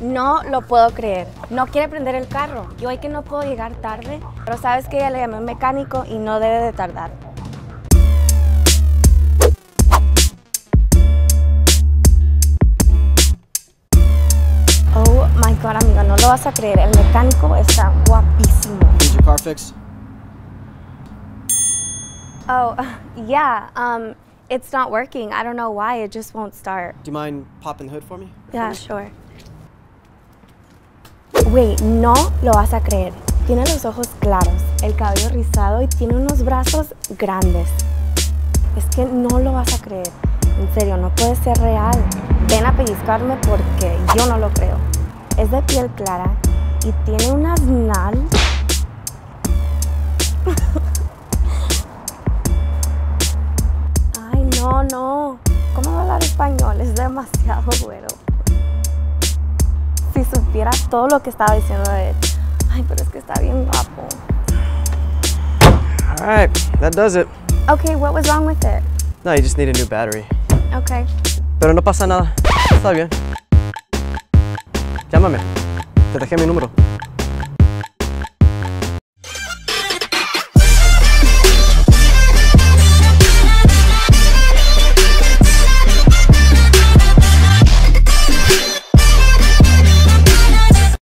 No lo puedo creer. No quiere prender el carro. Y hoy que no puedo llegar tarde, pero sabes que ya le llamé mecánico y no debe de tardar. Oh my god, amiga, no lo vas a creer. El mecánico está guapísimo. Need your car fixed? Oh, yeah. Um, it's not working. I don't know why. It just won't start. Do you mind popping the hood for me? Yeah, sure. Güey, no lo vas a creer. Tiene los ojos claros, el cabello rizado y tiene unos brazos grandes. Es que no lo vas a creer. En serio, no puede ser real. Ven a pellizcarme porque yo no lo creo. Es de piel clara y tiene unas nal. Ay, no, no. ¿Cómo hablar español? Es demasiado güero si supieras todo lo que estaba diciendo de él. Ay, pero es que está bien guapo. All right, that does it. Okay, what was wrong with it? No, you just need a new battery. Okay. Pero no pasa nada. Está bien. Llámame. Te dejé mi número.